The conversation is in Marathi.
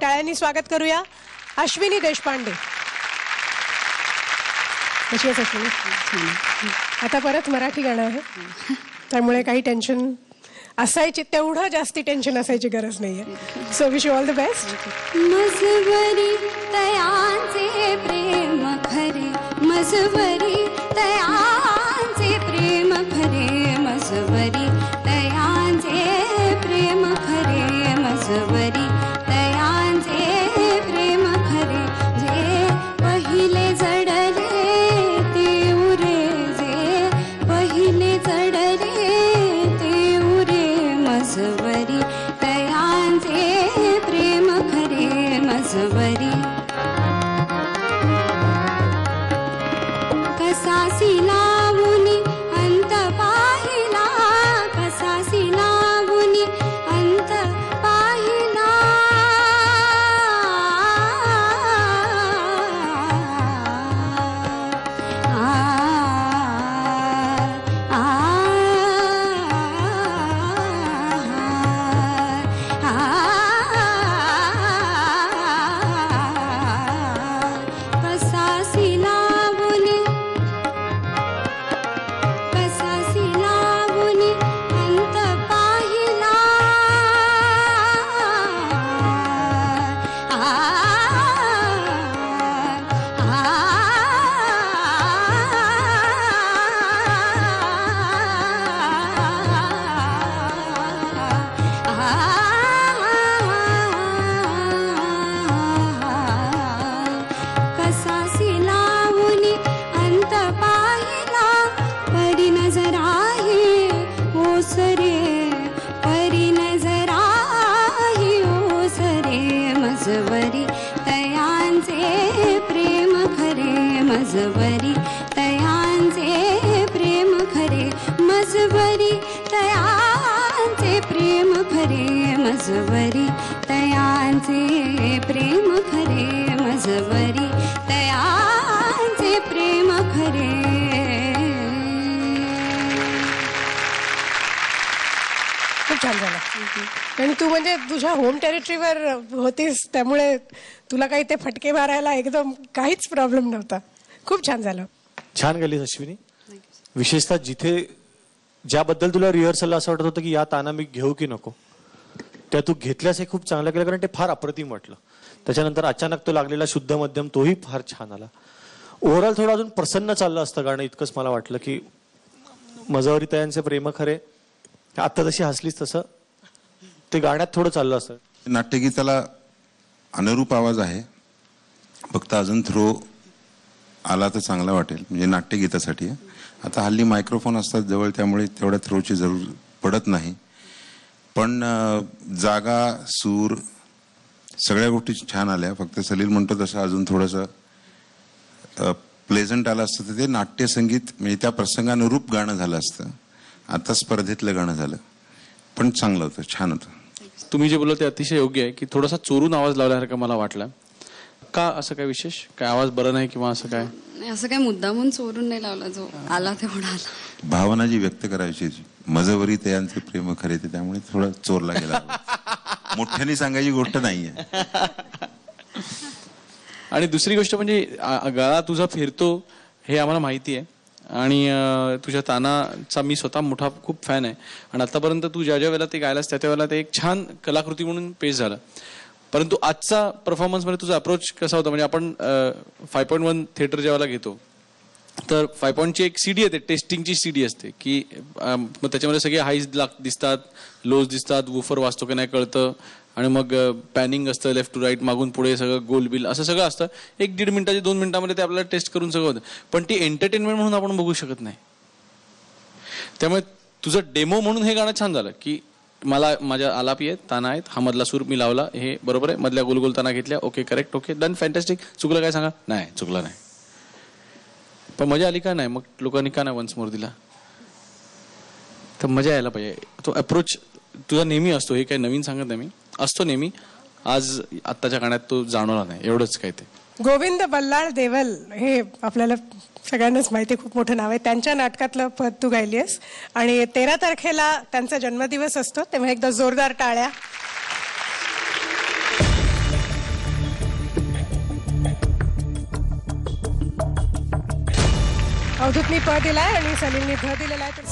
टाळ्यांनी स्वागत करूया. अश्विनी देशपांडे. कशी आहेस अश्विनी? आता परत मराठी गाणं आहे. त्यामुळे काही टेन्शन असायची तेवढं जास्ती टेन्शन असायची गरज नाहीये. So wish you all the best खरे मजवरी तयांचे प्रेम खरे मजवरी तयांचे प्रेम खरे मजवरी तयांचे प्रेम खरे मजवरी तयांचे प्रेम खरे. खूप छान झालं. आणि तू म्हणजे तुझ्या होम टेरिटरीवर होतीस त्यामुळे तुला काही ते फटके मारायला एकदम काहीच प्रॉब्लेम नव्हता. खूप छान झालं. छान गेलीस अश्विनी. विशेषतः जिथे ज्याबद्दल तुला रिहर्सलला असं वाटत होतं की या ताना मी घेऊ की नको त्या तू घेतल्यास हे खूप चांगलं केलं कारण ते फार अप्रतिम वाटलं. त्याच्यानंतर अचानक तो लागलेला शुद्ध मध्यम तोही फार छान आला. ओव्हरऑल थोडं अजून प्रसन्न चाललं असतं गाणं इतकंच मला वाटलं की मजावरी तयांचे प्रेम खरे आता जशी हसलीस तसं ते गाण्यात थोडं चाललं असतं. नाट्यगीताला अनुरूप आवाज आहे. फक्त अजून थ्रो आला तर चांगला वाटेल. म्हणजे नाट्यगीतासाठी. आता हल्ली मायक्रोफोन असतात जवळ त्यामुळे तेवढ्या थ्रोची जरूर पडत नाही. पण जागा सूर सगळ्या गोष्टी छान आल्या. फक्त सलील म्हणतो तसं अजून थोडंसं प्लेझंट आलं असतं तर ते नाट्यसंगीत म्हणजे त्या प्रसंगानुरूप गाणं झालं असतं. आता स्पर्धेतलं गाणं झालं. पण चांगलं होतं छान होतं. तुम्ही जे बोलत ते अतिशय योग्य आहे की थोडासा चोरून आवाज लावल्यासारखा मला वाटला. का असं काय विशेष? काय आवाज बरा नाही किंवा असं काय? नाही असं काही मुद्दामून चोरून नाही लावला जो आला तेवढा आला भावना जी व्यक्त करायची मजवरी तयांचे प्रेम खरे ते त्यामुळे थोडा चोरला गेला. मोठ्याने सांगायची गोष्ट नाहीये. आणि दुसरी गोष्ट म्हणजे आ- गळा तुझा फिरतो हे आम्हाला माहिती आहे आणि अं, तुझ्या तानाचा मी स्वतः मोठा खूप फॅन आहे. आणि आतापर्यंत तू ज्या ज्या वेळेला ते गायलास त्या त्या वेळेला ते एक छान कलाकृती म्हणून पेश झालं. परंतु आजचा परफॉर्मन्समध्ये तुझा अप्रोच कसा होता? म्हणजे आपण फाय पॉईंट वन थिएटर ज्यावेळेला घेतो तर फाय पॉईंटची एक सीडी येते टेस्टिंगची सीडी असते की मग त्याच्यामध्ये सगळे हाईज लाग दिसतात लोज दिसतात वुफर वाचतो की नाही कळतं आणि मग पॅनिंग असतं लेफ्ट टू राईट मागून पुढे सगळं गोल बिल असं सगळं असतं. एक दीड मिनिटाचे दोन मिनिटामध्ये ते आपल्याला टेस्ट करून सगळं होतं. पण ती एंटरटेनमेंट म्हणून आपण बघू शकत नाही. त्यामुळे तुझं डेमो म्हणून हे गाणं छान झालं की मला माझ्या आलापी आहेत ताना आहेत हा मधला सूर मी लावला हे बरोबर आहे मधल्या गुलगुल ताना घेतल्या okay correct okay done fantastic चुकलं काय सांगा? नाही चुकलं नाही. पण मजा आली का नाही? मग लोकांनी का नाही वन्स मोर दिला? तर मजा यायला पाहिजे. तो अप्रोच तुझा नेहमी असतो हे काही नवीन सांगत नाही मी. असतो नेहमी. आज आत्ताच्या गाण्यात तो जाणवला नाही एवढंच काय ते. गोविंद बल्लाळ देवल हे आपल्याला सगळ्यांनाच माहिती खूप मोठं नाव आहे. त्यांच्या नाटकातलं पद तू गायली आहेस आणि तेरा तारखेला त्यांचा जन्मदिवस असतो तेव्हा एकदा जोरदार टाळ्या. अवधूतनी प दिलाय आणि सलीलनी भ दिलेला आहे.